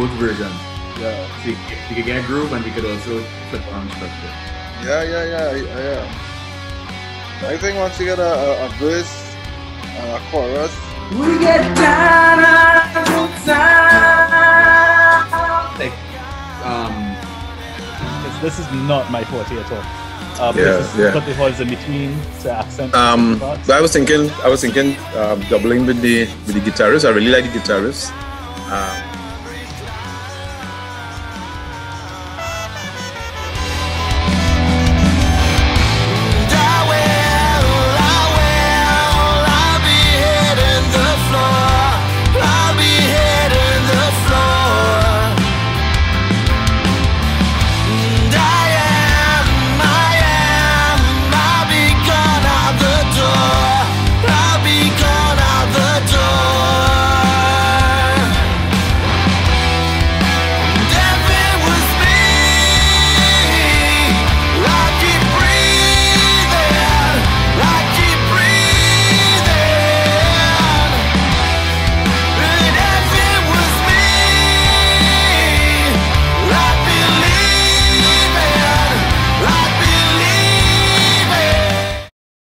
Both versions, yeah. you could get groove and you could also flip on structure. Yeah, yeah, yeah, yeah. I think once you get a, a, a verse and a chorus. We get down on um, this is not my forte at all. Um, Yeah, this is yeah. But the in between to accent. Um, but I was thinking, I was thinking, um, doubling with the with the guitarist. I really like the guitarist. Um,